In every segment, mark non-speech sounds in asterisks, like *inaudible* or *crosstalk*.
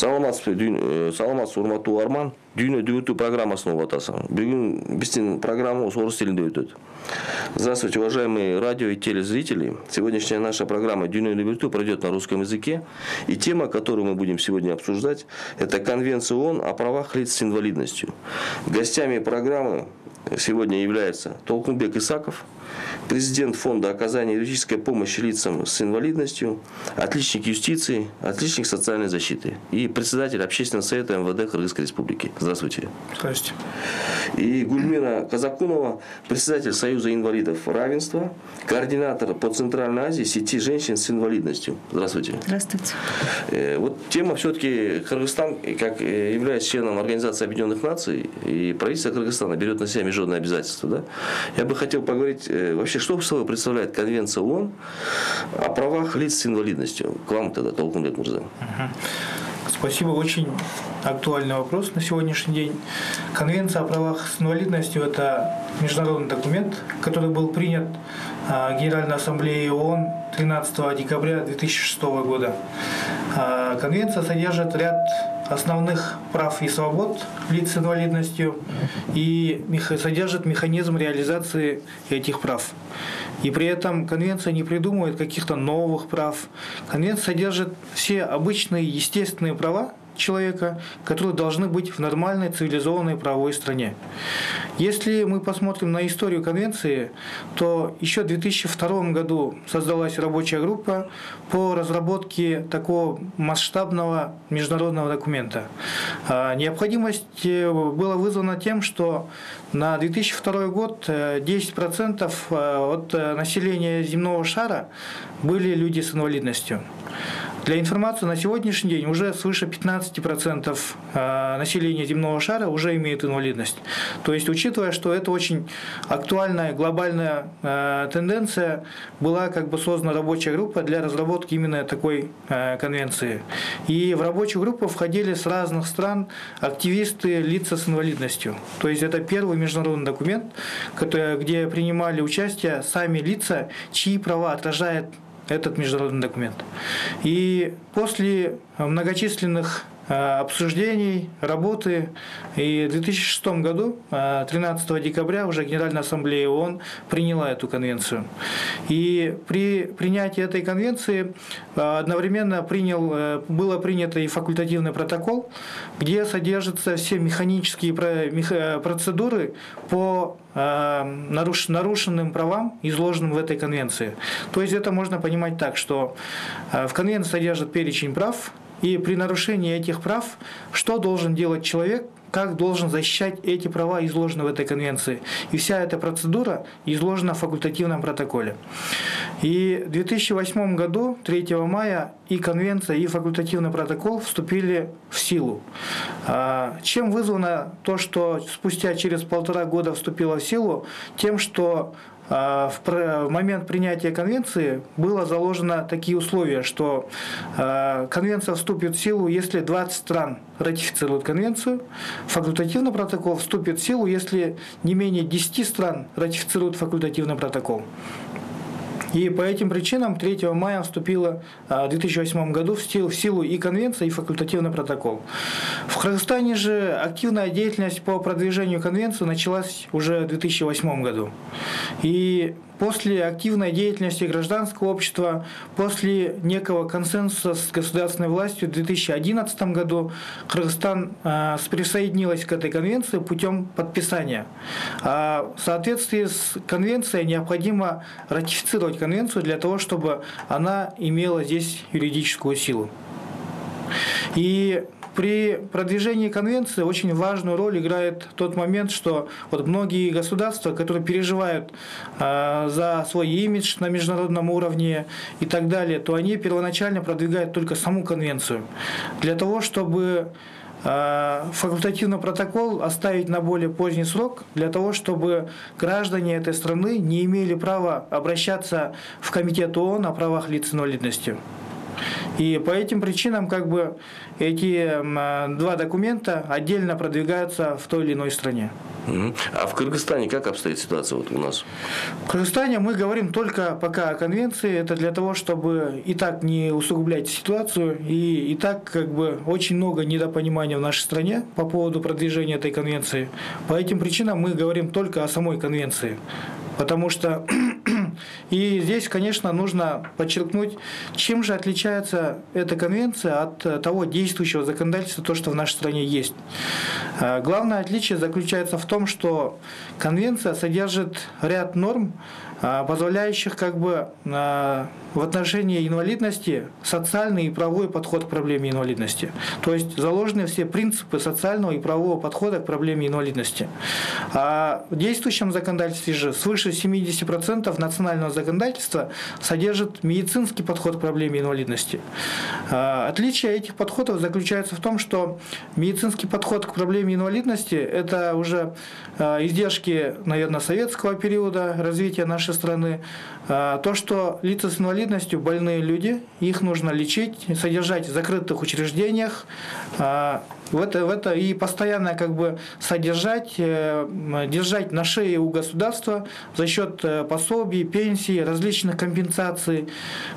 саламатсызбы саламатсыз урматтуу угарман дүйнөдү өтүү программасын угуп атасың бүгүн биздин программабыз орус тилинде здравствуйте уважаемые радио и телезрители. Сегодняшняя наша программа дүйнөдү өтүү пройдет на русском языке. И тема которую мы будем сегодня обсуждать это конвенция оон о правах лиц с инвалидностью. Гостями программы сегодня является толкунбек исаков президент фонда оказания юридической помощи лицам с инвалидностью, отличник юстиции, отличник социальной защиты и председатель общественного совета МВД Кыргызской Республики. Здравствуйте. Здравствуйте. И Гульмира Казакунова, председатель Союза инвалидов равенства, координатор по Центральной Азии сети женщин с инвалидностью. Здравствуйте. Здравствуйте. Э, вот тема все-таки Кыргызстан, как э, являясь членом Организации Объединенных Наций, и правительство Кыргызстана берет на себя международные обязательства. Да? Я бы хотел поговорить э, вообще, что собой представляет Конвенция ООН о правах лиц с инвалидностью? К вам тогда, Толкунбек Мурза. Спасибо. Очень актуальный вопрос на сегодняшний день. Конвенция о правах с инвалидностью – это международный документ, который был принят а, Генеральной Ассамблеей ООН 13 декабря 2006 года. А, конвенция содержит ряд основных прав и свобод лиц с инвалидностью и содержит механизм реализации этих прав. И при этом конвенция не придумывает каких-то новых прав. Конвенция содержит все обычные естественные права, человека, которые должны быть в нормальной цивилизованной правовой стране. Если мы посмотрим на историю конвенции, то еще в 2002 году создалась рабочая группа по разработке такого масштабного международного документа. А, необходимость э, была вызвана тем, что на 2002 год 10% э, э, от населения земного шара были люди с инвалидностью. Для информации, на сегодняшний день уже свыше 15% э, населения земного шара уже имеет инвалидность. То есть, учитывая, что это очень актуальная глобальная э, тенденция, была как бы создана рабочая группа для разработки именно такой э, конвенции. И в рабочую группу входили с разных стран активисты лица с инвалидностью. То есть, это первый международный документ, где принимали участие сами лица, чьи права отражает этот международный документ. И после многочисленных обсуждений, работы. И в 2006 году, 13 э, декабря, уже Генеральная Ассамблея ООН приняла эту конвенцию. И при принятии этой конвенции э, одновременно принял, было принято и факультативный протокол, где содержатся все механические процедуры по нарушенным правам, изложенным в этой конвенции. То есть это можно понимать так, что в конвенции содержит перечень прав, и при нарушении этих прав, что должен делать человек, как должен защищать эти права, изложены в этой конвенции. И вся эта процедура изложена в факультативном протоколе. И в 2008 году, 3 мая, и конвенция, и факультативный протокол вступили в силу. А, чем вызвано то, что спустя через полтора года вступило в силу? Тем, что в момент принятия конвенции было заложено такие условия, что а, конвенция вступит в силу, если 20 стран ратифицируют конвенцию, факультативный протокол вступит в силу, если не менее 10 стран ратифицируют факультативный протокол. И по этим причинам 3 мая вступила в 2008 году в силу, в силу и конвенция, и факультативный протокол. В Кыргызстане же активная деятельность по продвижению конвенции началась уже в 2008 году. И после активной деятельности гражданского общества, после некого консенсуса с государственной властью в 2011 году Кыргызстан э, присоединилась к этой конвенции путем подписания. А в соответствии с конвенцией необходимо ратифицировать конвенцию для того, чтобы она имела здесь юридическую силу. И при продвижении конвенции очень важную роль играет тот момент, что вот многие государства, которые переживают э, за свой имидж на международном уровне и так далее, то они первоначально продвигают только саму конвенцию. Для того, чтобы а, факультативный протокол оставить на более поздний срок для того, чтобы граждане этой страны не имели права обращаться в Комитет ООН о правах лиц с. И по этим причинам как бы эти два документа отдельно продвигаются в той или иной стране. А в Кыргызстане как обстоит ситуация вот у нас? В Кыргызстане мы говорим только пока о конвенции. Это для того, чтобы и так не усугублять ситуацию, и, и так как бы очень много недопонимания в нашей стране по поводу продвижения этой конвенции. По этим причинам мы говорим только о самой конвенции. Потому что *clears throat* и здесь, конечно, нужно подчеркнуть, чем же отличается эта конвенция от того действующего законодательства, то, что в нашей стране есть. А, главное отличие заключается в том, что конвенция содержит ряд норм, а, позволяющих как бы а, в отношении инвалидности социальный и правовой подход к проблеме инвалидности. То есть заложены все принципы социального и правового подхода к проблеме инвалидности. А в действующем законодательстве же свыше 70% национального законодательства содержит медицинский подход к проблеме инвалидности. А, отличие этих подходов заключается в том, что медицинский подход к проблеме инвалидности – это уже издержки, наверное, советского периода развития нашей страны. То, что лица с инвалидностью больные люди, их нужно лечить, содержать в закрытых учреждениях, а, в это, в это и постоянно как бы содержать, э, держать на шее у государства за счет э, пособий, пенсий, различных компенсаций.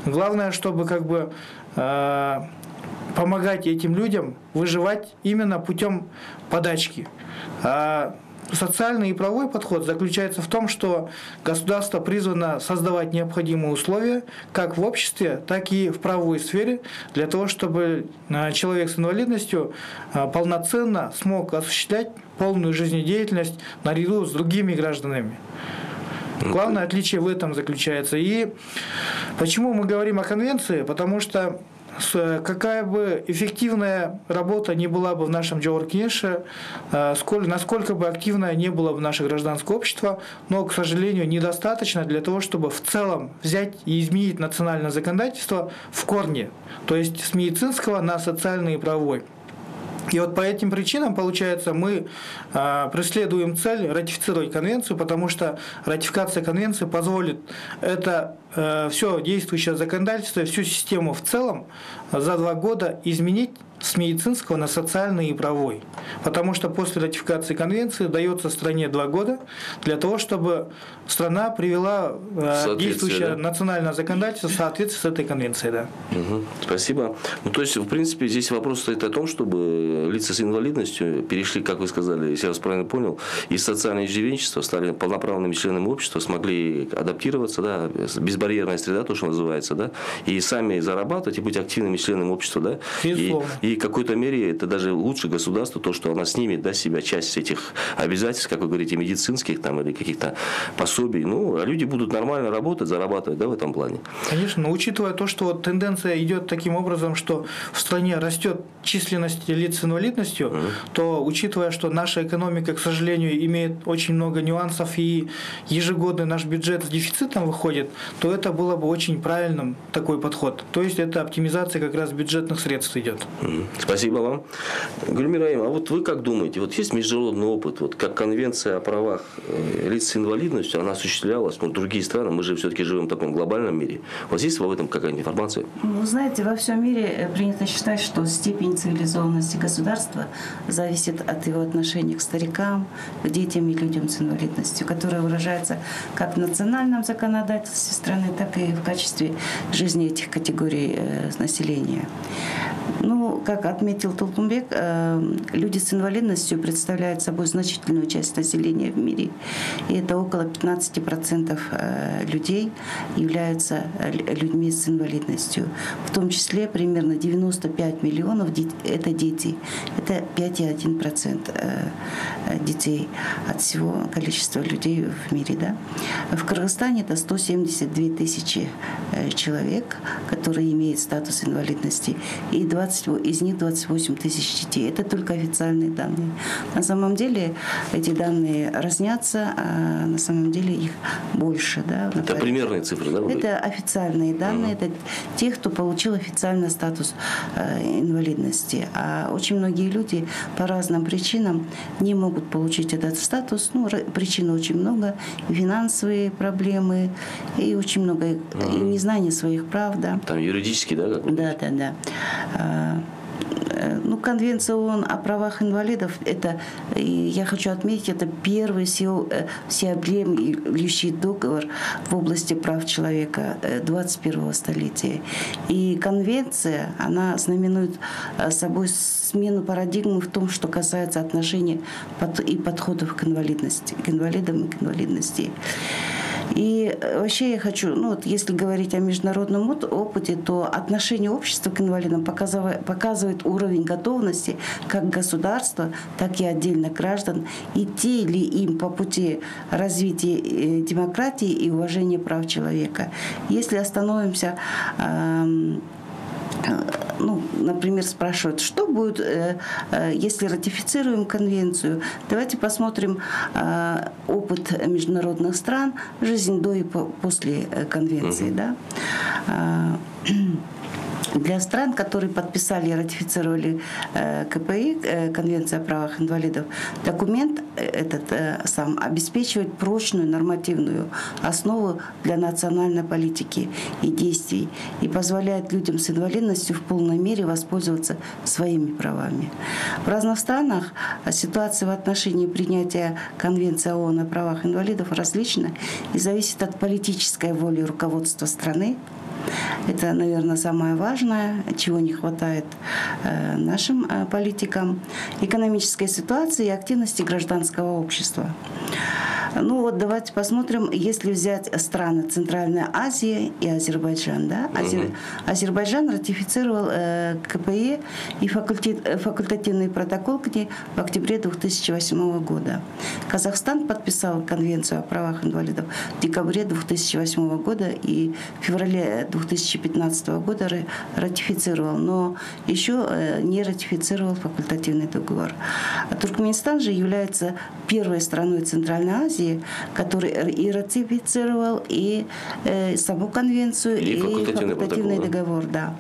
Главное, чтобы как бы а, помогать этим людям выживать именно путем подачки. А социальный и правовой подход заключается в том, что государство призвано создавать необходимые условия как в обществе, так и в правовой сфере для того, чтобы э, человек с инвалидностью э, полноценно смог осуществлять полную жизнедеятельность наряду с другими гражданами. Главное отличие в этом заключается. И почему мы говорим о конвенции? Потому что какая бы эффективная работа не была бы в нашем Джоуркеше, э, насколько бы активная не было бы наше гражданское общество, но, к сожалению, недостаточно для того, чтобы в целом взять и изменить национальное законодательство в корне, то есть с медицинского на социальный и правовой. И вот по этим причинам, получается, мы э, преследуем цель ратифицировать конвенцию, потому что ратификация конвенции позволит это э, все действующее законодательство, всю систему в целом за два года изменить с медицинского на социальный и правовой. Потому что после ратификации конвенции дается стране два года для того, чтобы страна привела э, действующее да? национальное законодательство в соответствии с этой конвенцией. Да. Угу. Спасибо. Ну, то есть, в принципе, здесь вопрос стоит о том, чтобы лица с инвалидностью перешли, как вы сказали, если я вас правильно понял, из социального иждивенчества, стали полноправными членами общества, смогли адаптироваться, да, безбарьерная среда, то, что называется, да, и сами зарабатывать и быть активными членами общества, да. И, и в какой-то мере это даже лучше государство, то, что она снимет да, себя часть этих обязательств, как вы говорите, медицинских там или каких-то пособий. Ну, а люди будут нормально работать, зарабатывать, да, в этом плане. Конечно, но учитывая то, что вот тенденция идет таким образом, что в стране растет численность лиц с инвалидностью, mm то учитывая, что наша экономика, к сожалению, имеет очень много нюансов и ежегодный наш бюджет с дефицитом выходит, то это было бы очень правильным такой подход. То есть это оптимизация как раз бюджетных средств идет. mm Спасибо вам. Гульмира а вот вы как думаете, вот есть международный опыт, вот как конвенция о правах э, лиц с инвалидностью, она осуществлялась, ну, другие страны, мы же все-таки живем в таком глобальном мире. Вас есть в этом какая-то информация? Ну, знаете, во всем мире э, принято считать, что степень цивилизованности государства зависит от его отношения к старикам, к детям и людям с инвалидностью, которое выражается как в национальном законодательстве страны, так и в качестве жизни этих категорий э, населения. Ну, как отметил Толкунбек, э, люди с инвалидностью представляют собой значительную часть населения в мире. И это около 15% э, людей являются э, людьми с инвалидностью. В том числе примерно 95 миллионов – это дети. Это 5,1% детей от всего количества людей в мире. Да? В Кыргызстане это 172 тысячи человек, которые имеют статус инвалидности. И 20, из них 28 тысяч детей. Это только официальные данные. На самом деле эти данные разнятся, а на самом деле их больше. Да, это примерные цифры, да? Это официальные данные, mm-hmm. это те, кто получил официальный статус э, инвалидности. А очень многие люди по разным причинам не могут получить этот статус. Ну, причин очень много. Финансовые проблемы и очень много mm-hmm. и незнание своих прав. Да. Там юридически, да? Да, да, да. Э, ну, Конвенция ООН о правах инвалидов, это, я хочу отметить, это первый э, всеобъемлющий договор в области прав человека 21 э, столетия. И конвенция, она знаменует собой смену парадигмы в том, что касается отношений и подходов к инвалидности, к инвалидам и к инвалидности. И э, вообще я хочу, ну вот если говорить о международном опыте, то отношение общества к инвалидам показывает, показывает уровень готовности как государства, так и отдельно граждан идти ли им по пути развития э, демократии и уважения прав человека. Если остановимся ну, например, спрашивают, что будет, э, э, если ратифицируем конвенцию. Давайте посмотрим э, опыт международных стран, жизнь до и после конвенции. Угу. Да? *clears throat* Для стран, которые подписали и ратифицировали э, КПИ, э, Конвенция о правах инвалидов, документ э, этот сам обеспечивает прочную нормативную основу для национальной политики и действий и позволяет людям с инвалидностью в полной мере воспользоваться своими правами. В разных странах ситуация в отношении принятия Конвенции ООН о правах инвалидов различна и зависит от политической воли руководства страны, это, наверное, самое важное, чего не хватает э, нашим э, политикам. Экономической ситуации и активности гражданского общества. Ну вот давайте посмотрим, если взять страны Центральной Азии и Азербайджан. Да? Азер... Угу. Азербайджан ратифицировал э, КПЕ и факультет... Э, факультативный протокол к ней в октябре 2008 года. Казахстан подписал Конвенцию о правах инвалидов в декабре 2008 года и в феврале 2015 года ратифицировал, но еще э, не ратифицировал факультативный договор. А Туркменистан же является первой страной Центральной Азии, Азии, который и ратифицировал и э, саму конвенцию, и, и факультативный, факультативный договор. Да.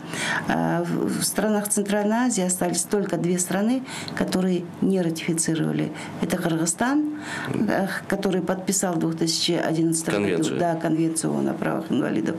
А в странах Центральной Азии остались только две страны, которые не ратифицировали. Это Кыргызстан, mm. который подписал в 2011 году да, конвенцию о правах инвалидов,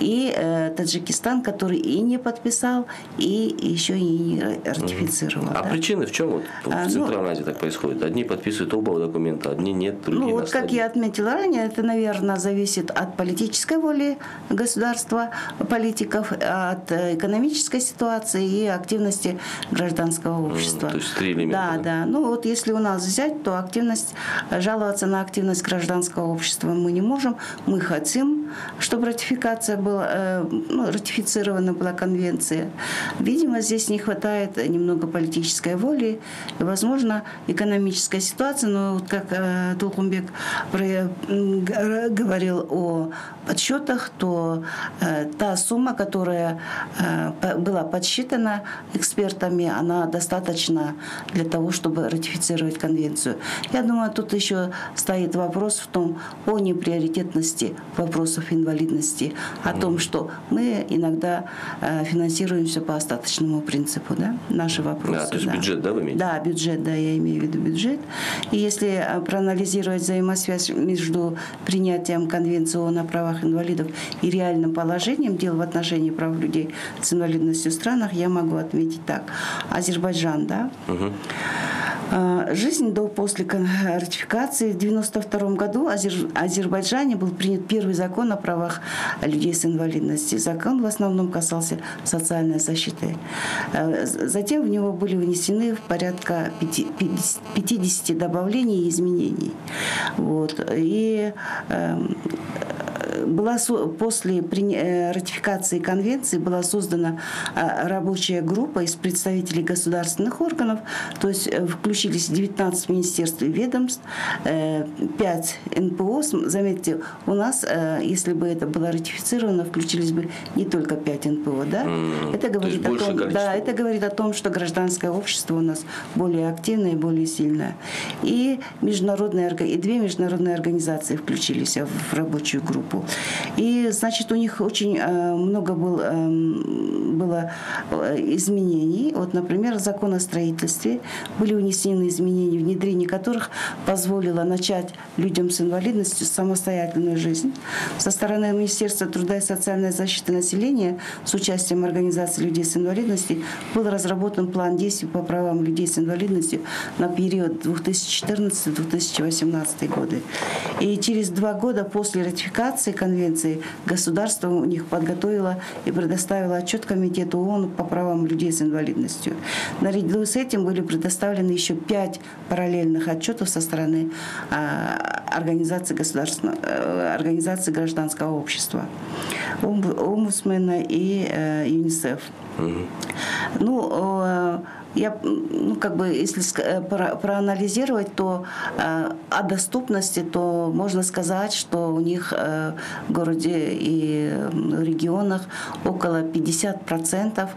и э, Таджикистан, который и не подписал, и еще и не ратифицировал. Mm. А да. причины в чем вот в а, Центральной ну, Азии так происходит? Одни подписывают оба документа, одни нет, другие ну, вот как я отметила ранее, это, наверное, зависит от политической воли государства, политиков, от экономической ситуации и активности гражданского общества. То есть три элемента. Да, да. Ну вот если у нас взять, то активность, жаловаться на активность гражданского общества мы не можем. Мы хотим, чтобы ратификация была, э, ну, ратифицирована была конвенция. Видимо, здесь не хватает немного политической воли и, возможно, экономическая ситуация, но вот как э, Толкунбек говорил о подсчетах, то э, та сумма, которая э, была подсчитана экспертами, она достаточна для того, чтобы ратифицировать конвенцию. Я думаю, тут еще стоит вопрос в том о неприоритетности вопросов инвалидности, о том, что мы иногда э, финансируемся по остаточному принципу, да, наши вопросы. Да, то есть да. бюджет, да, вы имеете? Да, бюджет, да, я имею в виду бюджет. И если проанализировать взаимосвязь между принятием Конвенции ООН о правах инвалидов и реальным положением дел в отношении прав людей с инвалидностью в странах, я могу отметить так. Азербайджан, да? Угу. Жизнь до после ратификации в 1992 году в Азербайджане был принят первый закон о правах людей с инвалидностью. Закон в основном касался социальной защиты. А, затем в него были внесены порядка 50 добавлений и изменений. Вот. И эм, была после ратификации конвенции была создана рабочая группа из представителей государственных органов, то есть включились 19 министерств и ведомств, 5 НПО. Заметьте, у нас, если бы это было ратифицировано, включились бы не только 5 НПО, да? Mm, это говорит о том, да, это говорит о том, что гражданское общество у нас более активное и более сильное. И международные и две международные организации включились в рабочую группу. И значит у них очень э, много был, эм, было э, изменений. Вот, например, закон о строительстве были унесены изменения, внедрение которых позволило начать людям с инвалидностью самостоятельную жизнь. Со стороны Министерства труда и социальной защиты населения с участием организации людей с инвалидностью был разработан план действий по правам людей с инвалидностью на период 2014-2018 годы. И через два года после ратификации конвенции государство у них подготовило и предоставило отчет Комитету ООН по правам людей с инвалидностью. Наряду с этим были предоставлены еще пять параллельных отчетов со стороны а, организации, государственного, э, организации гражданского общества, омбудсмена и э, ЮНИСЕФ. Угу. Ну, я, ну, как бы, если э, про, проанализировать, то э, о доступности, то можно сказать, что у них э, в городе и в регионах около 50%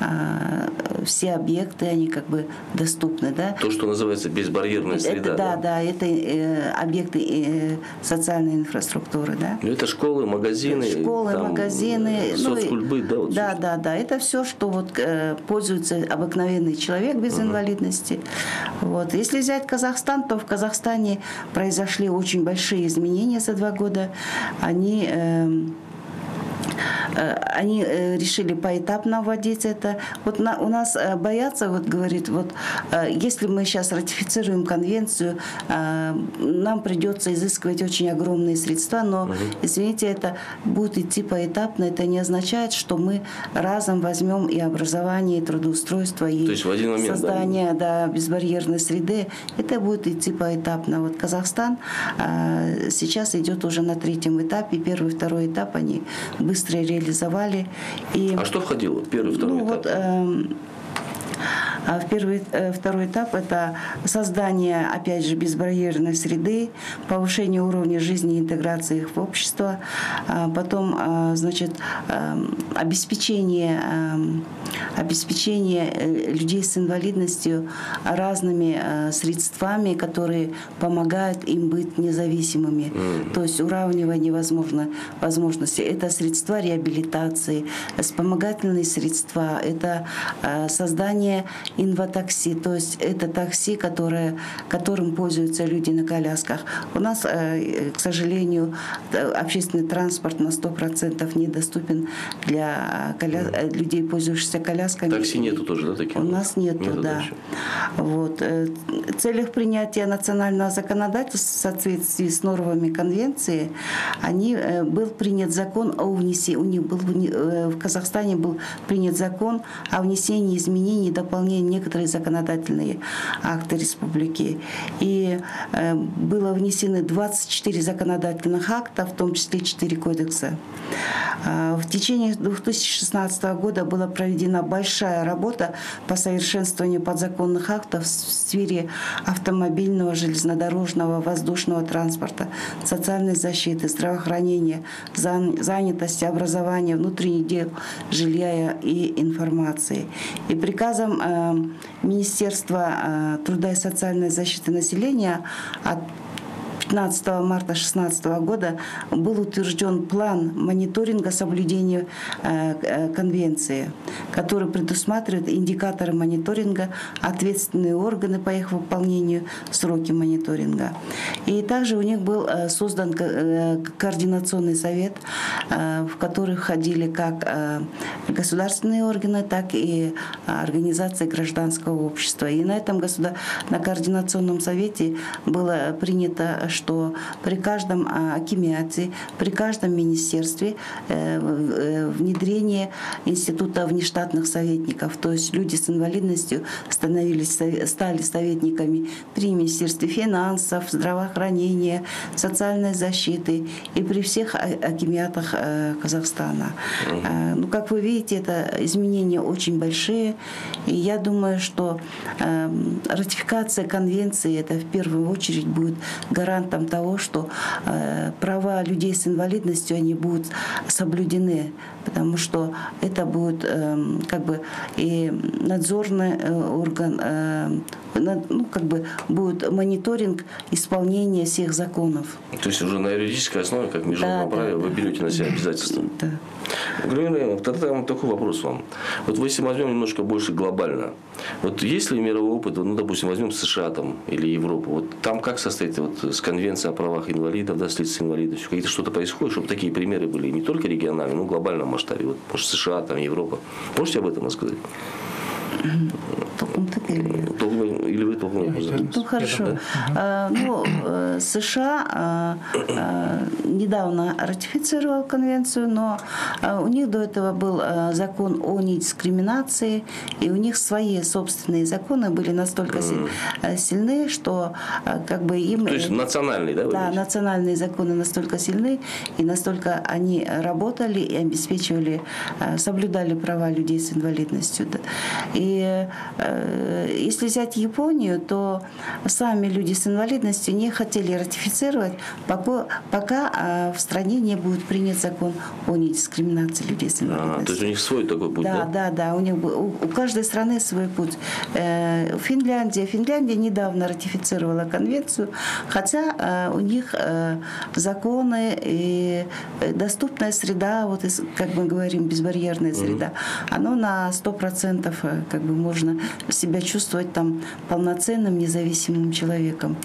э, все объекты, они как бы доступны. Да? То, что называется безбарьерная среда. Это, да, да, да, это э, объекты э, социальной инфраструктуры. Да? Ну, это школы, магазины. Школы, там, магазины. Соцкульбыт, ну, да? Вот, да, да, да. Это все, что вот, э, пользуются обыкновенные человек без инвалидности. Вот. Если взять Казахстан, то в Казахстане произошли очень большие изменения за два года. Они э, Э, они э, решили поэтапно вводить это. Вот на, у нас э, боятся, вот говорит, вот если мы сейчас ратифицируем конвенцию, нам придется изыскивать очень огромные средства, но, угу. извините, это будет идти поэтапно. Это не означает, что мы разом возьмем и образование, и трудоустройство, и момент, создание да. Да, безбарьерной среды. Это будет идти поэтапно. Вот Казахстан сейчас идет уже на третьем этапе. Первый, второй этап они быстро реализуют реализовали. И, а что входило? Первый, второй ну, этап? Вот, э, а в первый, э, второй этап – это создание, опять же, безбарьерной среды, повышение уровня жизни и интеграции их в общество, а потом, а, значит, эм, обеспечение, эм, обеспечение э, людей с инвалидностью разными э, средствами, которые помогают им быть независимыми. Mm. То есть уравнивание возможно, возможностей. Это средства реабилитации, вспомогательные средства, это создание инватакси, то есть это такси, которое, которым пользуются люди на колясках. У нас, э, к сожалению, общественный транспорт на 100% недоступен для коля... Э, людей, пользующихся колясками. Такси нету тоже, да, таких? У нас нету, нету да. Вот. Э, в целях принятия национального законодательства в соответствии с нормами конвенции они, был принят закон о внесении, у них был в Казахстане был принят закон о внесении изменений и дополнений некоторые законодательные акты республики. И э, было внесены 24 законодательных акта, в том числе 4 кодекса. Э, в течение 2016 года была проведена большая работа по совершенствованию подзаконных актов в сфере автомобильного, железнодорожного, воздушного транспорта, социальной защиты, здравоохранения, занятости, образования, внутренних дел, жилья и информации. И приказом э, Министерства э, труда и социальной защиты населения от 15 марта 2016 года был утвержден план мониторинга соблюдения э, э, конвенции, который предусматривает индикаторы мониторинга, ответственные органы по их выполнению, сроки мониторинга. И также у них был э, создан координационный совет, в который входили как государственные органы, так и организации гражданского общества. И на этом на координационном совете было принято что при каждом акимиате, при каждом министерстве внедрение института внештатных советников, то есть люди с инвалидностью становились, стали советниками при Министерстве финансов, здравоохранения, социальной защиты и при всех акимиатах Казахстана. Ну, как вы видите, это изменения очень большие, и я думаю, что ратификация конвенции это в первую очередь будет гарантом того, что э, права людей с инвалидностью они будут соблюдены, потому что это будет э, как бы и надзорный э, орган, э, ну, как бы будет мониторинг исполнения всех законов. То есть уже на юридической основе, как международное да, праве, да, вы берете на себя обязательства. Да. Галина тогда такой вопрос вам. Вот если возьмем немножко больше глобально, вот есть ли мировой опыт, ну, допустим, возьмем США там, или Европу, вот там как состоит вот, с конвенцией о правах инвалидов, да, с лиц инвалидностью, какие-то что-то происходит, чтобы такие примеры были не только региональные, но и в глобальном масштабе, вот, может, США, там, Европа. Можете об этом рассказать? Толком ты или... или вы толком Ну, хорошо. А, ну, э, США а, а, недавно ратифицировал конвенцию, но у них до этого был закон о недискриминации, и у них свои собственные законы были настолько mm. сильны, что как бы им... То есть национальные, да? Да, национальные законы настолько сильны, и настолько они работали и обеспечивали, соблюдали права людей с инвалидностью. И э, если взять Японию, то сами люди с инвалидностью не хотели ратифицировать, пока, пока э, в стране не будет принят закон о недискриминации людей с инвалидностью. А, то есть у них свой такой путь, да? Да, да, да. У, них, у, у каждой страны свой путь. Э, Финляндия. Финляндия недавно ратифицировала конвенцию, хотя э, у них э, законы и доступная среда, вот как мы говорим, безбарьерная среда, mm-hmm. оно на 100% как бы можно себя чувствовать там полноценным, независимым человеком.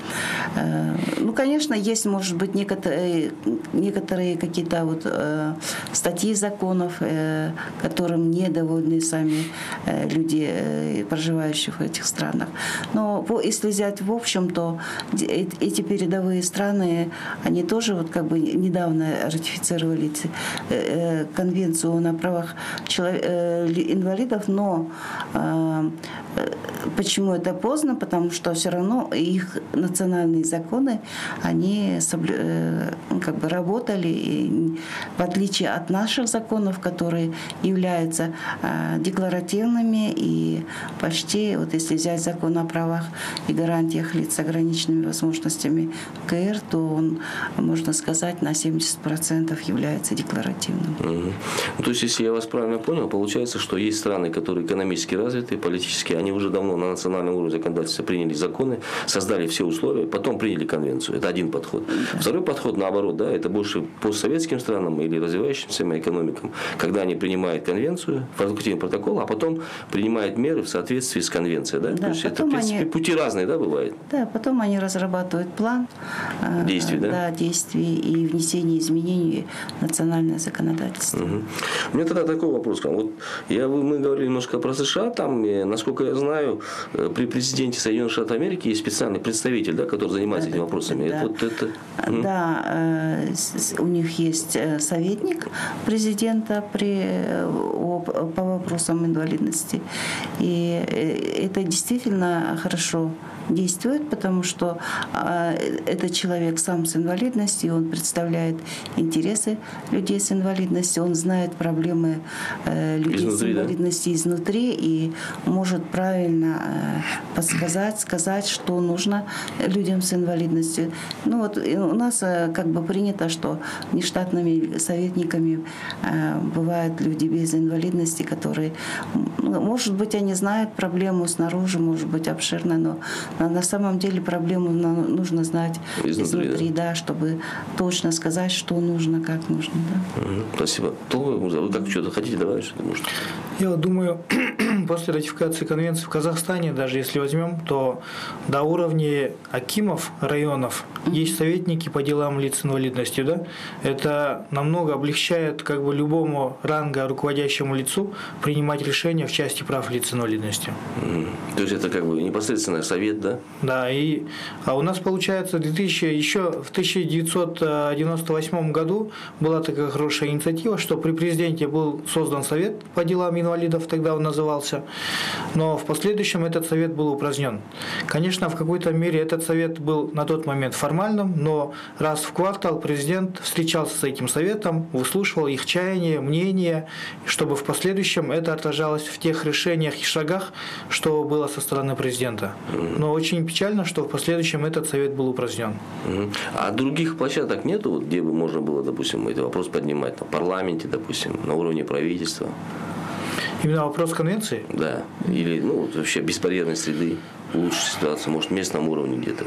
Э, ну, конечно, есть, может быть, некоторые, некоторые какие-то вот э, статьи законов, э, которым недовольны сами люди, проживающие в этих странах. Но если взять в общем, то эти передовые страны, они тоже вот как бы недавно ратифицировали конвенцию о правах инвалидов, но почему это поздно? Потому что все равно их национальные законы, они. Э, как бы работали, и в отличие от наших законов, которые являются э, декларативными и почти, вот если взять закон о правах и гарантиях лиц с ограниченными возможностями КР, то он, можно сказать, на 70% является декларативным. Угу. То есть, если я вас правильно понял, получается, что есть страны, которые экономически развиты, политически, они уже давно на национальном уровне законодательства приняли законы, создали все условия, потом приняли конвенцию. Это один подход. Второй подход, наоборот, да, это больше постсоветским странам или развивающимся экономикам, когда они принимают конвенцию, факультативный протокол, а потом принимают меры в соответствии с конвенцией. Да? Да, То есть это, в принципе, они... пути разные, да, бывают? Да, потом они разрабатывают план э, действий, да? Да, действий и внесение изменений в национальное законодательство. Угу. У меня тогда такой вопрос. Вот я, мы говорили немножко про США, там насколько я знаю, э, при президенте Соединенных Штатов Америки есть специальный представитель, да, который занимается этими вопросами. Да, вот это... да э, у них есть э, советник президента при, по вопросам инвалидности. И это действительно хорошо действует, потому что э, этот человек сам с инвалидностью, он представляет интересы людей с инвалидностью, он знает проблемы э, людей изнутри, с инвалидностью да? изнутри и может правильно э, подсказать, сказать, что нужно людям с инвалидностью. Ну вот у нас э, как бы принято, что нештатными советниками бывают люди без инвалидности, которые, может быть, они знают проблему снаружи, может быть, обширно, но а на самом деле проблему нужно знать изнутри, изнутри да. да, чтобы точно сказать, что нужно, как нужно. Да. Угу, спасибо. То вы как что-то хотите добавить, что-то может? Я думаю, после ратификации конвенции в Казахстане, даже если возьмем, то до уровня акимов районов есть советники по делам лиц с инвалидностью. Да? Это намного облегчает как бы любому ранга руководящему лицу принимать решения в части прав лиц с инвалидностью. То есть это как бы непосредственно совет, да? Да, и а у нас получается 2000, еще в 1998 году была такая хорошая инициатива, что при президенте был создан совет по делам инвалидов, тогда он назывался, но в последующем этот совет был упразднен. Конечно, в какой-то мере этот совет был на тот момент формальным, но раз в квартал президент встречался с этим советом, выслушивал их чаяния, мнения, чтобы в последующем это отражалось в тех решениях и шагах, что было со стороны президента. Но очень печально, что в последующем этот совет был упразднен. А других площадок нету, где бы можно было, допустим, этот вопрос поднимать? На парламенте, допустим, на уровне правительства? Именно вопрос конвенции? Да. Или ну, вообще бесбарьерной среды, улучшить ситуацию, может, в местном уровне где-то.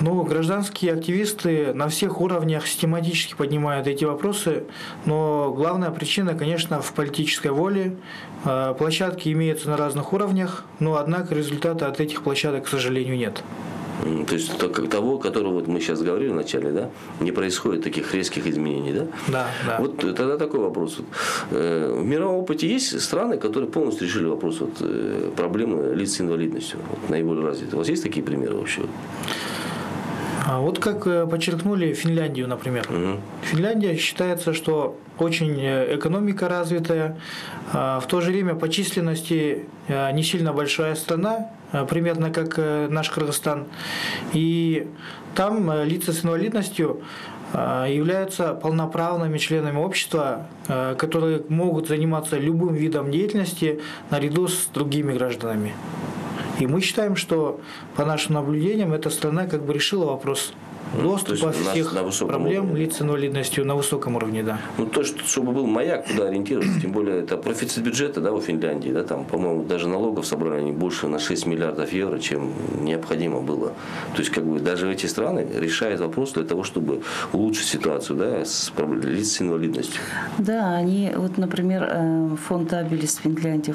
Ну, гражданские активисты на всех уровнях систематически поднимают эти вопросы, но главная причина, конечно, в политической воле. Э, площадки имеются на разных уровнях, но, однако, результата от этих площадок, к сожалению, нет. То есть того, которого вот мы сейчас говорили вначале, да, не происходит таких резких изменений, да? Да, да. Вот тогда такой вопрос. Э, в мировом опыте есть страны, которые полностью решили вопрос вот, э, проблемы лиц с инвалидностью, вот, наиболее развитые. У вас есть такие примеры вообще? А вот как э, подчеркнули Финляндию, например. Угу. Финляндия считается, что очень экономика развитая, а в то же время по численности не сильно большая страна, примерно как наш Кыргызстан. И там лица с инвалидностью являются полноправными членами общества, которые могут заниматься любым видом деятельности наряду с другими гражданами. И мы считаем, что по нашим наблюдениям эта страна как бы решила вопрос доступа всех проблем уровне. лиц с инвалидностью на высоком уровне, да. Ну, то, что, чтобы был маяк, куда ориентироваться, тем более это профицит бюджета, да, у Финляндии, да, там, по-моему, даже налогов собрали они больше на 6 миллиардов евро, чем необходимо было. То есть, как бы, даже эти страны решают вопрос для того, чтобы улучшить ситуацию, да, с лиц с инвалидностью. Да, они, вот, например, э, фонд Абелис Финляндии,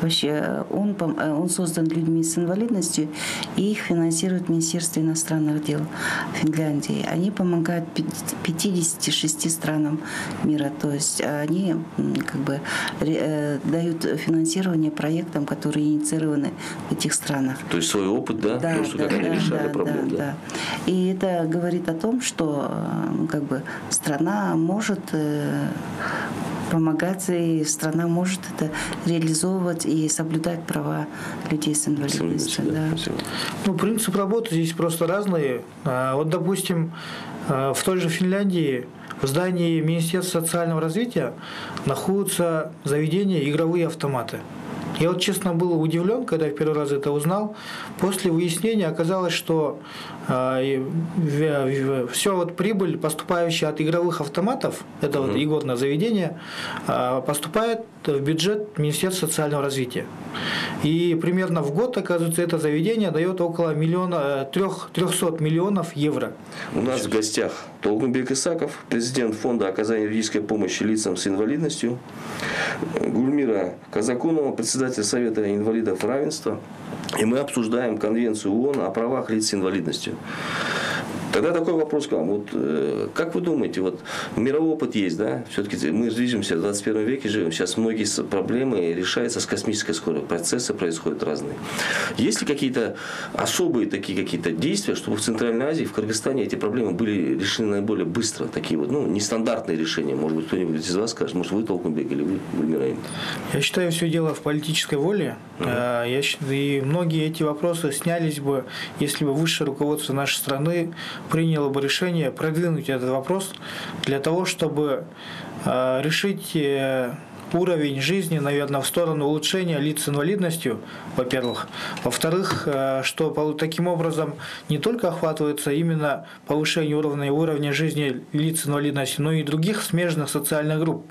вообще, он, э, он создан людьми с инвалидностью, и их финансирует Министерство иностранных дел. Финляндии, они помогают 56 странам мира. То есть они как бы э, дают финансирование проектам, которые инициированы в этих странах. То есть свой опыт, да? Да, То, что да, как они да, решали да, проблемы, да, да. да. И это говорит о том, что э, как бы страна может э, помогать, и страна может это реализовывать и соблюдать права людей с инвалидностью. Да. Ну, принцип работы здесь просто разный. А, вот, допустим, а, в той же Финляндии в здании Министерства социального развития находятся заведения игровые автоматы. Я вот честно был удивлен, когда я в первый раз это узнал. После выяснения оказалось, что э, все вот прибыль, поступающая от игровых автоматов, это вот игорное заведение, э, поступает в бюджет Министерства социального развития. И примерно в год, оказывается, это заведение дает около миллиона, трех, 300 миллионов евро. У нас в гостях Толгунбек Исаков, президент фонда оказания юридической помощи лицам с инвалидностью, Гульмира Казакунова, председатель Совета инвалидов равенства. И мы обсуждаем Конвенцию ООН о правах лиц с инвалидностью. Тогда такой вопрос к вам. Вот, э, как вы думаете, вот мировой опыт есть, да? Все-таки мы движемся в 21 веке, живем. Сейчас многие проблемы решаются с космической скоростью. Процессы происходят разные. Есть ли какие-то особые такие какие-то действия, чтобы в Центральной Азии, в Кыргызстане эти проблемы были решены наиболее быстро? Такие вот, ну, нестандартные решения. Может быть, кто-нибудь из вас скажет, может, вы толком бегали, вы, Гульмираин? Я считаю, все дело в политической воле. Uh-huh. Я, и многие эти вопросы снялись бы, если бы высшее руководство нашей страны приняло бы решение продвинуть этот вопрос для того, чтобы э, решить э, уровень жизни, наверное, в сторону улучшения лиц с инвалидностью, во-первых. Во-вторых, э, что таким образом не только охватывается именно повышение уровня, уровня жизни лиц с инвалидностью, но и других смежных социальных групп.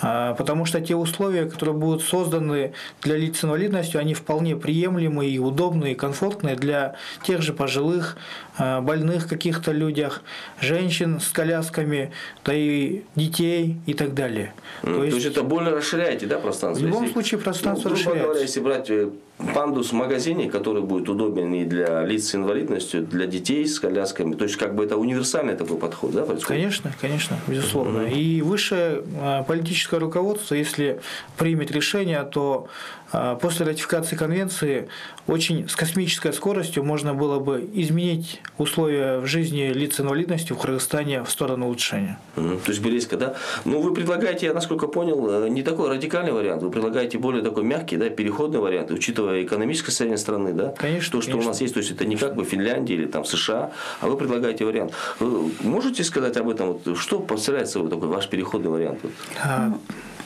А, потому что те условия, которые будут созданы для лиц с инвалидностью, они вполне приемлемые и удобные, и комфортные для тех же пожилых, а, больных каких-то людях, женщин с колясками, да и детей и так далее. То, То есть, это более расширяете, да, пространство? В любом если, случае пространство ну, расширяется. Говоря, если брать э, пандус в магазине, который будет удобен и для лиц с инвалидностью, для детей с колясками, то есть как бы это универсальный такой подход, да, происходит? Конечно, конечно, безусловно. Угу. И высшее а, политическое руководство, если примет решение, то а, после ратификации конвенции очень с космической скоростью можно было бы изменить условия в жизни лиц с инвалидностью в Кыргызстане в сторону улучшения. Угу. То есть близко, да? Ну, вы предлагаете, я насколько понял, э, не такой радикальный вариант, вы предлагаете более такой мягкий, да, переходный вариант, учитывая экономическое состояние страны, да? Конечно. То, что конечно. у нас есть, то есть это не как бы Финляндия или там США, а вы предлагаете вариант. Вы можете сказать об этом? Вот, что представляет собой такой ваш переходный вариант? А,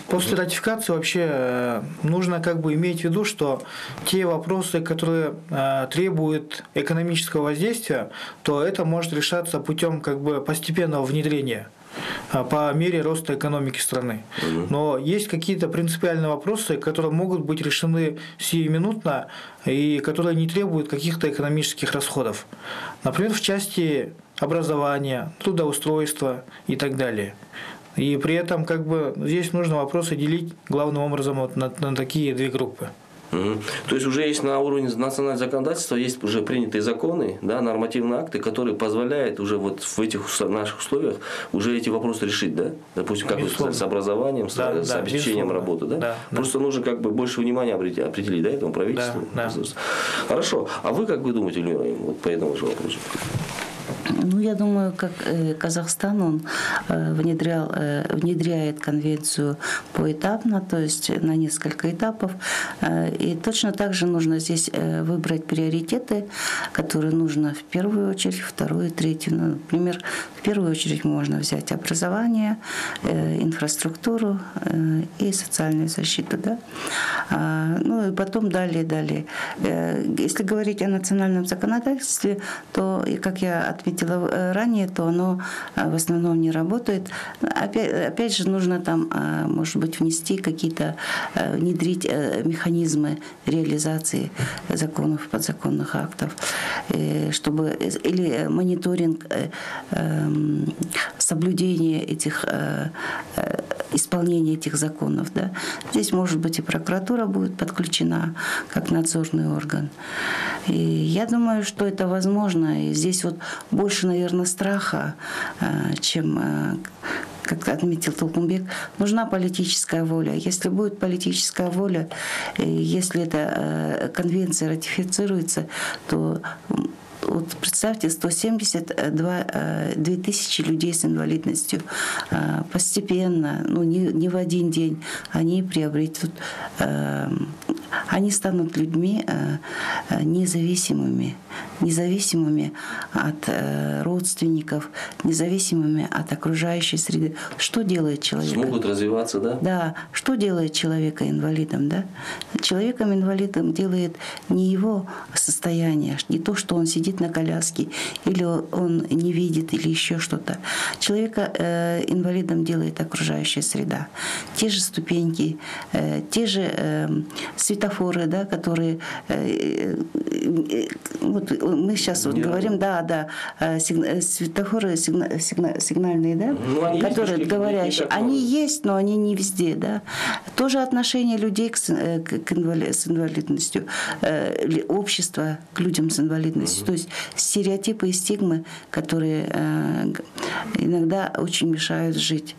После ратификации вообще э, нужно как бы иметь в виду, что те вопросы, которые э, требуют экономического воздействия, то это может решаться путем как бы постепенного внедрения по мере роста экономики страны. Но есть какие-то принципиальные вопросы, которые могут быть решены сиюминутно и которые не требуют каких-то экономических расходов. Например, в части образования, трудоустройства и так далее. И при этом как бы здесь нужно вопросы делить главным образом вот на, на такие две группы. Угу. То есть уже есть на уровне национального законодательства есть уже принятые законы, да, нормативные акты, которые позволяют уже вот в этих наших условиях уже эти вопросы решить, да? Допустим, как безусловно. вы сказали, с образованием, да, с, да, обеспечением безусловно. работы, да? да? Просто да. нужно как бы больше внимания определить, да, этому правительству. Да, да. Хорошо. А вы как вы думаете, Эльмира, вот по этому же вопросу? Ну, я думаю, как э, Казахстан, он э, внедрял, э, внедряет конвенцию поэтапно, то есть на несколько этапов. И точно так же нужно здесь выбрать приоритеты, которые нужно в первую очередь, вторую, третью. Ну, например, в первую очередь можно взять образование, инфраструктуру и социальную защиту. Да? А, ну и потом далее, далее. Если говорить о национальном законодательстве, то, как я отметила э, ранее, то оно э, в основном не работает. Опять, опять же, нужно там, э, может быть, внести какие-то, внедрить механизмы реализации законов, подзаконных актов, чтобы или мониторинг эм, соблюдения этих исполнения этих законов. Да. Здесь, может быть, и прокуратура будет подключена как надзорный орган. И я думаю, что это возможно. И здесь вот больше, наверное, страха, э, чем э, как отметил Толкунбек, нужна политическая воля. Если будет политическая воля, если эта э, конвенция ратифицируется, то вот представьте, 172 2000 людей с инвалидностью постепенно, ну не, не в один день, они приобретут они станут людьми э, э, независимыми, независимыми от э, родственников, независимыми от окружающей среды. Что делает человек? Смогут развиваться, да? Да. Что делает человека инвалидом, да? Человеком инвалидом делает не его состояние, не то, что он сидит на коляске или он не видит или еще что-то. Человека э, инвалидом делает окружающая среда. Те же ступеньки, э, те же э, светофоры, да, которые э, э, вот мы сейчас вот говорим, да, да, э, светофоры сигна, сигна, сигнальные, да, ну, которые есть, говорящие, они есть, но они не везде, да. Тоже отношение людей к, к инвали, с инвалидностью, общество к людям с инвалидностью, угу. то есть стереотипы и стигмы, которые иногда очень мешают жить.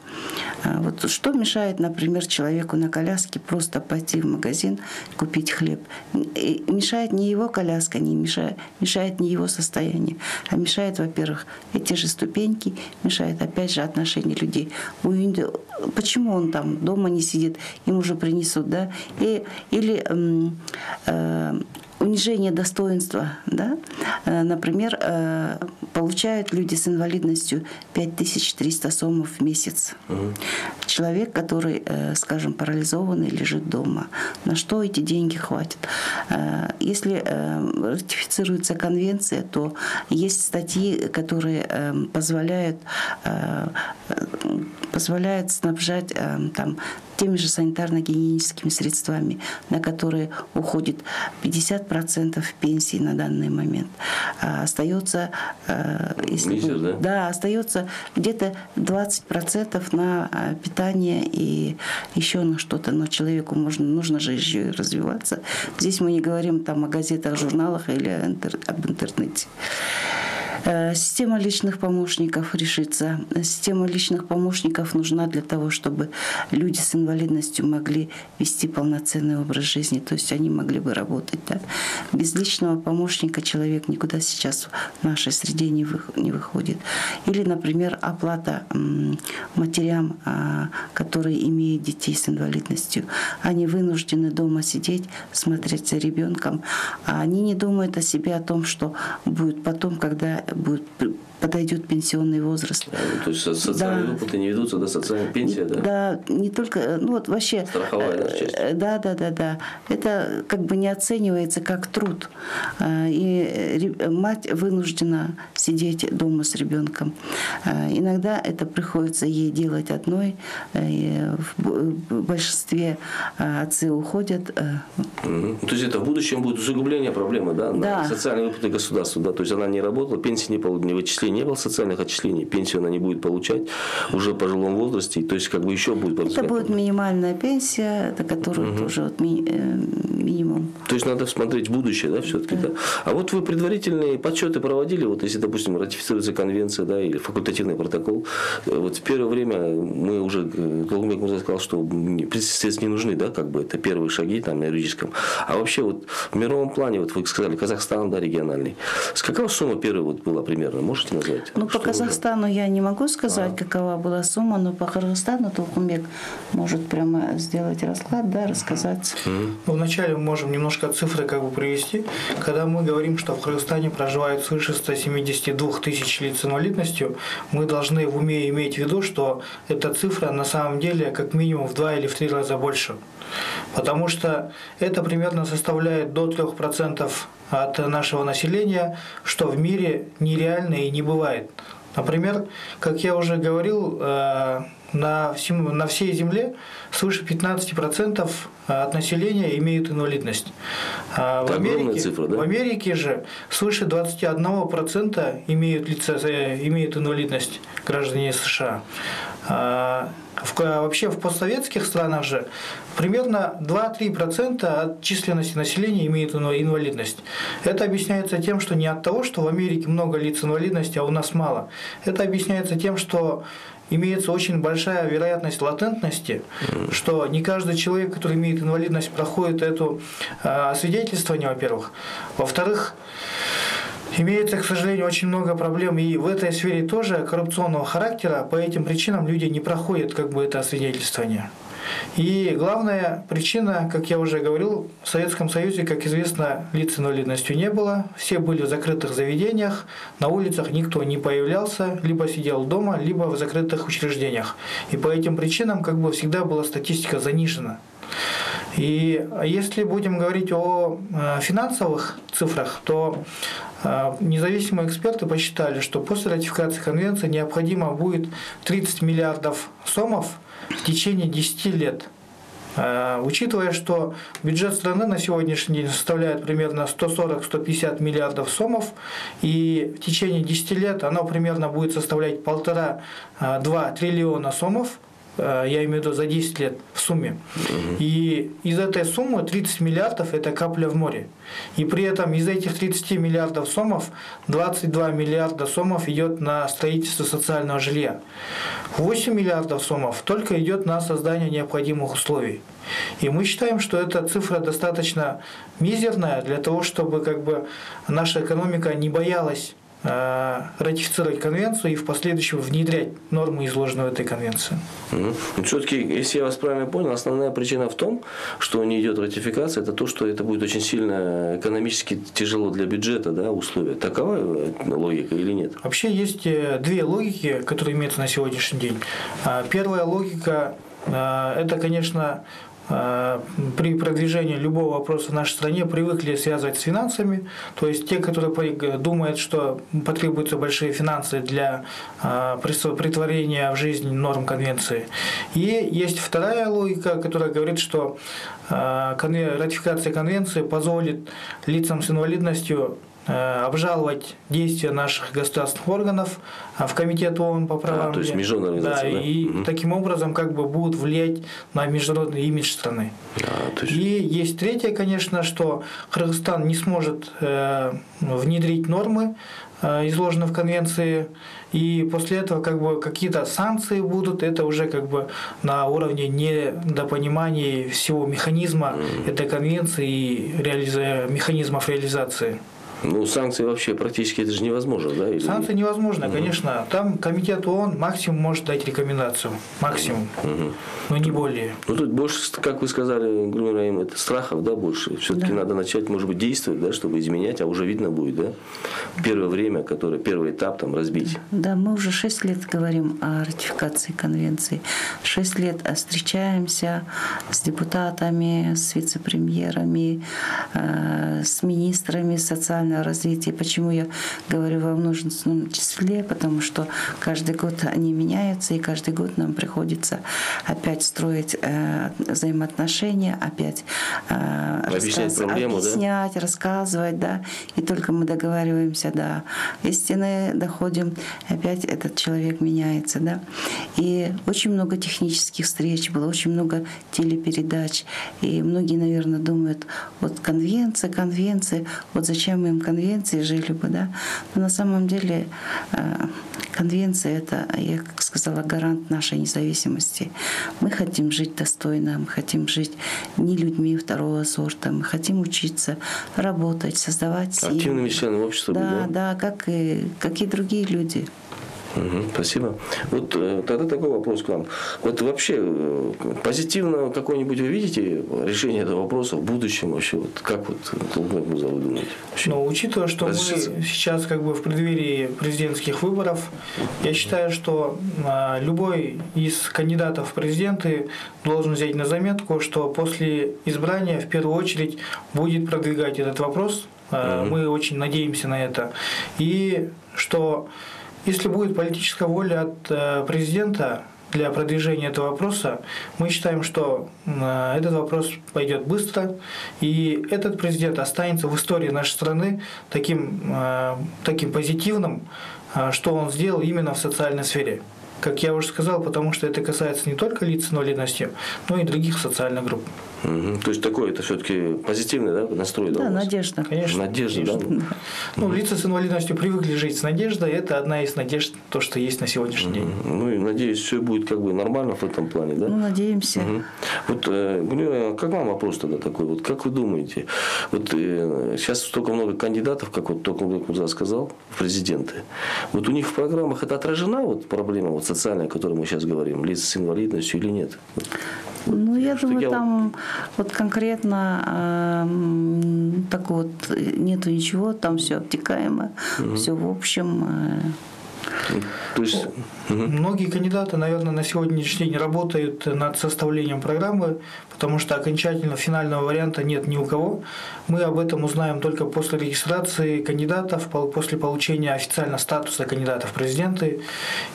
А вот что мешает, например, человеку на коляске просто пойти в магазин, купить хлеб. И мешает не его коляска, не мешает, мешает не его состояние, а мешает, во-первых, эти же ступеньки, мешает опять же отношения людей. Почему он там дома не сидит, ему уже принесут, да? И, или э, унижение достоинства, да, э, например, э, получают люди с инвалидностью 5300 сомов в месяц. Угу. Человек, который, э, скажем, парализованный, лежит дома. На что эти деньги хватит? Если ратифицируется конвенция, то есть статьи, которые позволяют позволяет снабжать там, теми же санитарно-гигиеническими средствами, на которые уходит 50% пенсии на данный момент. А остается, э, если, Месяц, да? да, остается где-то 20% на э, питание и еще на что-то. Но человеку можно, нужно же еще и развиваться. Здесь мы не говорим там о газетах, журналах или об интернете. Э, система личных помощников решится. Система личных помощников нужна для того, чтобы люди с инвалидностью могли вести полноценный образ жизни, то есть они могли бы работать. Да? Без личного помощника человек никуда сейчас в нашей среде не, выходит. Или, например, оплата матерям, а, которые имеют детей с инвалидностью. Они вынуждены дома сидеть, смотреть за ребенком, а они не думают о себе, о том, что будет потом, когда будет подойдет пенсионный возраст. А, ну, то есть социальные да. выплаты не ведутся, да, социальная пенсия, да? Да, не только, ну вот вообще... Страховая, да, часть. Э, да, да, да, да. Это как бы не оценивается как труд. И мать вынуждена сидеть дома с ребенком. Иногда это приходится ей делать одной. Э, в большинстве отцы уходят. Угу. То есть это в будущем будет усугубление проблемы, да? Да. Социальные выплаты государства, да? То есть она не работала, пенсии не, получила, не вычисления не было социальных отчислений, пенсию она не будет получать уже в пожилом возрасте, то есть как бы еще будет... Это будет минимальная пенсия, это которая угу. тоже вот ми, э, минимум. То есть надо смотреть в будущее, да, все-таки, да. да. А вот вы предварительные подсчеты проводили, вот если, допустим, ратифицируется конвенция, да, или факультативный протокол, э, вот в первое время мы уже, Голубек Мурза сказал, что средств не нужны, да, как бы это первые шаги там на юридическом. А вообще вот в мировом плане, вот вы сказали, Казахстан, да, региональный. С какова сумма первая вот была примерно? Можете назвать? Ну, по Казахстану уже? я не могу сказать, а. какова была сумма, но по Кыргызстану Толкунбек может прямо сделать расклад, да, рассказать. Mm. Ну, вначале мы можем немножко цифры как бы привести. Когда мы говорим, что в Кыргызстане проживает свыше 172 тысяч лиц с инвалидностью, мы должны в уме иметь в виду, что эта цифра на самом деле как минимум в два или в три раза больше. Потому что это примерно составляет до 3% от нашего населения, что в мире нереально и не бывает. Например, как я уже говорил, э, на, всем, на всей Земле свыше 15% от населения имеют инвалидность. А в Америке, цифра, да? в Америке же свыше 21% имеют, лица, э, имеют инвалидность граждане США. А в, вообще в постсоветских странах же примерно 2-3% от численности населения имеют инвалидность. Это объясняется тем, что не от того, что в Америке много лиц инвалидности, а у нас мало. Это объясняется тем, что имеется очень большая вероятность латентности, что не каждый человек, который имеет инвалидность, проходит это э, свидетельствование, во-первых. Во-вторых, Имеется, к сожалению, очень много проблем и в этой сфере тоже коррупционного характера. По этим причинам люди не проходят как бы это освидетельствование. И главная причина, как я уже говорил, в Советском Союзе, как известно, лиц с инвалидностью не было. Все были в закрытых заведениях, на улицах никто не появлялся, либо сидел дома, либо в закрытых учреждениях. И по этим причинам как бы всегда была статистика занижена. И если будем говорить о э, финансовых цифрах, то независимые эксперты посчитали, что после ратификации конвенции необходимо будет 30 миллиардов сомов в течение 10 лет. Э, учитывая, что бюджет страны на сегодняшний день составляет примерно 140-150 миллиардов сомов, и в течение 10 лет оно примерно будет составлять 1,5-2 триллиона сомов, я имею в виду за 10 лет в сумме. И из этой суммы 30 миллиардов – это капля в море. И при этом из этих 30 миллиардов сомов 22 миллиарда сомов идет на строительство социального жилья. 8 миллиардов сомов только идет на создание необходимых условий. И мы считаем, что эта цифра достаточно мизерная для того, чтобы как бы наша экономика не боялась Э, ратифицировать конвенцию и в последующем внедрять нормы, изложенные в этой конвенции. Угу. Все-таки, если я вас правильно понял, основная причина в том, что не идет ратификация, это то, что это будет очень сильно экономически тяжело для бюджета да, условия. Такова логика или нет? Вообще есть э, две логики, которые имеются на сегодняшний день. Первая логика э, – это, конечно, э, при продвижении любого вопроса в нашей стране привыкли связывать с финансами. То есть те, которые думают, что потребуются большие финансы для э, притворения в жизнь норм конвенции. И есть вторая логика, которая говорит, что ратификация конвенции позволит лицам с инвалидностью Э, обжаловать действия наших государственных органов а, в Комитет ООН по правам. А, то есть международная да, да, и угу. таким образом как бы будут влиять на международный имидж страны. А, есть... И есть третье, конечно, что Кыргызстан не сможет э, внедрить нормы, э, изложенные в конвенции, и после этого как бы какие-то санкции будут, это уже как бы на уровне недопонимания всего механизма mm. этой конвенции и реализа... механизмов реализации. Ну, санкции вообще практически это же невозможно, да? Или... Санкции невозможно, угу. конечно. Там комитет ООН максимум может дать рекомендацию. Максимум. Угу. Но не более. Ну, тут больше, как вы сказали, Грумираим, это страхов, да, больше. Все-таки да. надо начать, может быть, действовать, да, чтобы изменять, а уже видно будет, да? Первое время, которое, первый этап там разбить. Да, мы уже шесть лет говорим о ратификации конвенции. Шесть лет встречаемся с депутатами, с вице-премьерами, э, с министрами социальной профессионального развития. Почему я говорю во множественном числе? Потому что каждый год они меняются, и каждый год нам приходится опять строить э, взаимоотношения, опять э, объяснять, проблему, объяснять да? рассказывать, да. И только мы договариваемся до истины, доходим, опять этот человек меняется, да. И очень много технических встреч было, очень много телепередач. И многие, наверное, думают, вот конвенция, конвенция, вот зачем им конвенции жили бы, да. Но на самом деле э, конвенция — это, я как сказала, гарант нашей независимости. Мы хотим жить достойно, мы хотим жить не людьми второго сорта, мы хотим учиться, работать, создавать семьи. Активными членами общества. Да, да, как и, как и другие люди. Угу, спасибо. Вот э, тогда такой вопрос к вам. Вот вообще э, позитивно какое-нибудь вы видите решение этого вопроса в будущем вообще? Вот как вот Толгмет Муза вы думаете? Вообще? Ну, учитывая, что мы сейчас как бы в преддверии президентских выборов, я считаю, что а, любой из кандидатов в президенты должен взять на заметку, что после избрания в первую очередь будет продвигать этот вопрос. Угу. Мы очень надеемся на это. И что если будет политическая воля от э, президента для продвижения этого вопроса, мы считаем, что э, этот вопрос пойдет быстро, и этот президент останется в истории нашей страны таким, э, таким позитивным, что он сделал именно в социальной сфере. Как я уже сказал, потому что это касается не только лиц с инвалидностью, но и других социальных групп. Угу. То есть такой это все-таки позитивный да, настрой? Да, да надежда. Конечно. Надежда, конечно. да? Ну, угу. лица с инвалидностью привыкли жить с надеждой. Это одна из надежд, то, что есть на сегодняшний угу. день. Ну и надеюсь, все будет как бы нормально в этом плане, да? Ну, надеемся. Угу. Вот, э, как вам вопрос тогда такой? Вот как вы думаете? Вот э, сейчас столько много кандидатов, как вот только Муза сказал, в президенты. Вот у них в программах это отражена вот проблема вот социальная, о которой мы сейчас говорим, лица с инвалидностью или нет? Ну, я думаю, я... там вот конкретно э, так вот нету ничего, там все обтекаемо, угу. все в общем. Э, то есть, угу. Многие кандидаты, наверное, на сегодняшний день работают над составлением программы, потому что окончательно финального варианта нет ни у кого. Мы об этом узнаем только после регистрации кандидатов, после получения официально статуса кандидатов в президенты.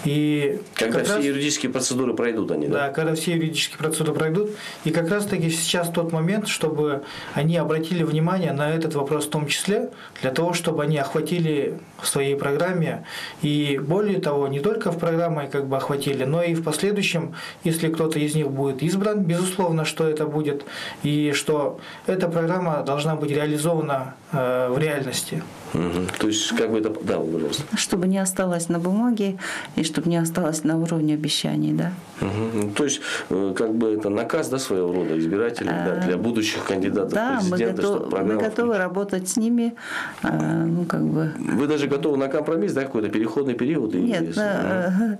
И когда все раз, юридические процедуры пройдут они, да? Да, когда все юридические процедуры пройдут. И как раз таки сейчас тот момент, чтобы они обратили внимание на этот вопрос в том числе, для того, чтобы они охватили в своей программе и более того, не только в программе как бы охватили, но и в последующем, если кто-то из них будет избран, безусловно, что это будет, и что эта программа должна быть реализована в реальности. Угу. То есть, как бы это, да, пожалуйста. Чтобы не осталось на бумаге и чтобы не осталось на уровне обещаний, да. Угу. То есть, э, как бы это наказ, да, своего рода избирателей, а, да, для будущих кандидатов да, в президенты, мы, готов, мы готовы работать с ними, а, ну, как бы. Вы даже готовы на компромисс, да, какой-то переходный период? Нет, на,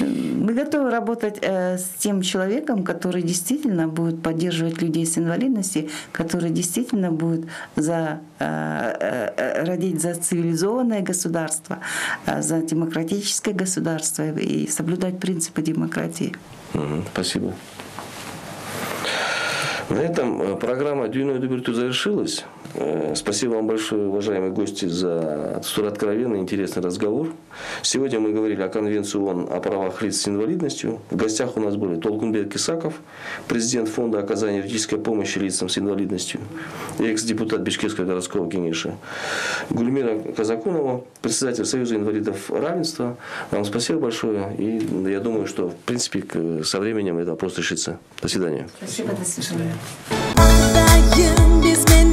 Мы готовы работать э, с тем человеком, который действительно будет поддерживать людей с инвалидностью, который действительно будет за, э, э, родить за цивилизованное государство, за демократическое государство и соблюдать принципы демократии. Спасибо. На этом программа «Дюйна Дуберту» завершилась. Э, спасибо вам большое, уважаемые гости, за столь откровенный интересный разговор. Сегодня мы говорили о Конвенции ООН о правах лиц с инвалидностью. В гостях у нас были Толкунбек Исаков, президент Фонда оказания юридической помощи лицам с инвалидностью, экс-депутат Бишкекского городского кенеша, Гульмира Казакунова, председатель Союза инвалидов равенства. Вам спасибо большое. И я думаю, что, в принципе, со временем это вопрос решится. До свидания. Спасибо, до свидания. Bye.